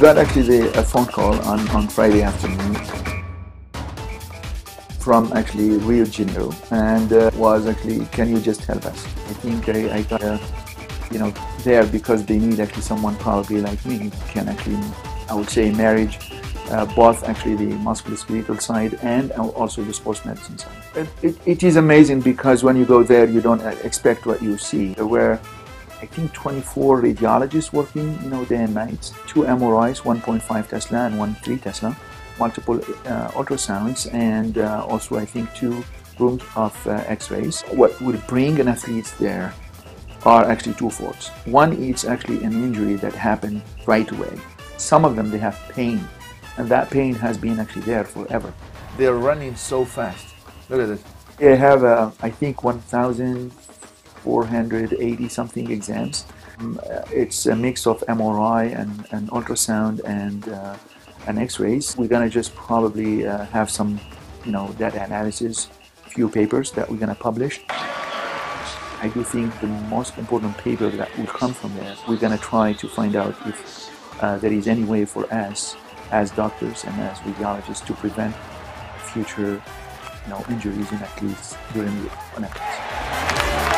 Got actually a phone call on, on Friday afternoon from actually Rio Tinto and uh, was actually, can you just help us? I think I, I got, uh, you know, there because they need actually someone probably like me can actually, I would say, marriage uh, both actually the musculoskeletal side and also the sports medicine side. It, it, it is amazing because when you go there, you don't expect what you see. Were, I think, 24 radiologists working, you know, day and night, two MRIs, 1.5 Tesla and 1.3 Tesla, multiple uh, ultrasounds, and uh, also I think two rooms of uh, X-rays. What would bring an athlete there are actually two folds. One is actually an injury that happened right away. Some of them they have pain and that pain has been actually there forever. They're running so fast. Look at this. They have, uh, I think, 1,480 something exams. Um, uh, it's a mix of MRI and, and ultrasound and uh, and X-rays. We're gonna just probably uh, have some, you know, data analysis, few papers that we're gonna publish. I do think the most important paper that will come from there, we're gonna try to find out if uh, there is any way for us as doctors and as radiologists to prevent future you know, injuries in athletes during the Olympics.